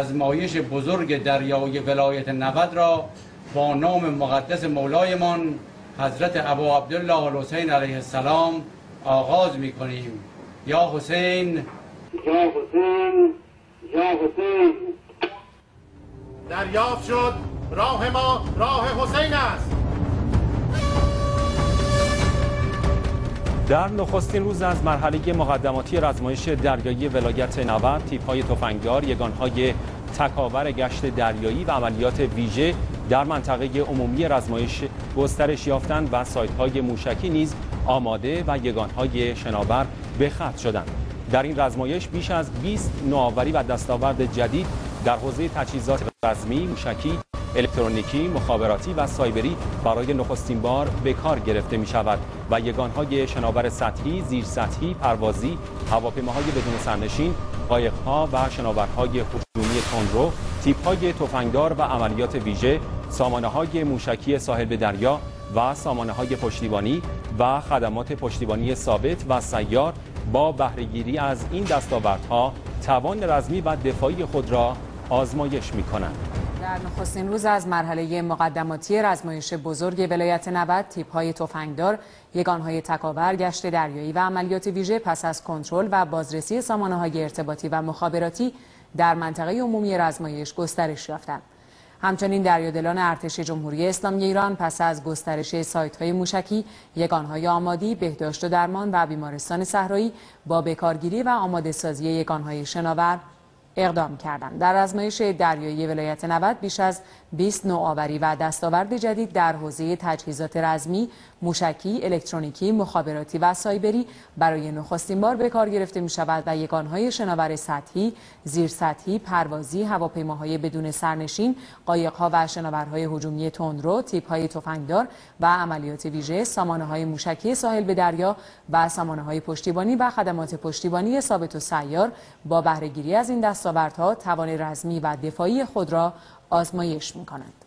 ازمایش بزرگ دریای ولایت نود را با نام مقدس مولایمان حضرت ابا عبدالله الحسین علیه السلام آغاز می کنیم یا حسین. یا حسین. یا حسین. دریافت شد. راه ما راه حسین است. در نخستین روز از مرحله مقدماتی رزمایش دریایی ولایت 90 تیپ‌های تفنگدار، یگانهای تکاور گشت دریایی و عملیات ویژه در منطقه عمومی رزمایش گسترش یافتند و سایت‌های موشکی نیز آماده و یگانهای شناور به خط شدند. در این رزمایش بیش از 20 نوآوری و دستاورد جدید در حوزه تجهیزات رزمی، موشکی، الکترونیکی، مخابراتی و سایبری برای نخستین بار به کار گرفته می شود و یگانهای شناور سطحی، زیر سطحی، پروازی، هواپیماهای بدون سرنشین، قایقها و شناورهای هجومی تندرو، تیپهای تفنگدار و عملیات ویژه، سامانه های موشکی ساحل به دریا و سامانه های پشتیبانی و خدمات پشتیبانی ثابت و سیار با بهرهگیری از این دستاوردها توان رزمی و دفاعی خود را آزمایش می کنند. در نخستین روز از مرحله مقدماتی رزمایش بزرگ ولایت 90 تیپ های تفنگدار، یگانهای تکاور، گشت دریایی و عملیات ویژه پس از کنترل و بازرسی سامانه های ارتباطی و مخابراتی در منطقه عمومی رزمایش گسترش یافتند. همچنین دریادلان ارتش جمهوری اسلامی ایران پس از گسترش سایت های موشکی، یگانهای آمادی، بهداشت و درمان و بیمارستان صحرایی با بکارگیری و آماده سازی یگانهای شناور اقدام کردند. در آزمایش دریایی ولایت 90 بیش از 20 نوآوری و دستاورد جدید در حوزه تجهیزات رزمی، موشکی، الکترونیکی، مخابراتی و سایبری برای نخستین بار به کار گرفته می شود و یگانهای شناور سطحی، زیر سطحی، پروازی، هواپیماهای بدون سرنشین، قایقها و شناورهای هجومی تندرو، تیپ‌های تفنگدار و عملیات ویژه، سامانه‌های موشکی ساحل به دریا و سامانه‌های پشتیبانی و خدمات پشتیبانی ثابت و سیار با بهرهگیری از این دستاوردها توان رزمی و دفاعی خود را آزمایش می کنند.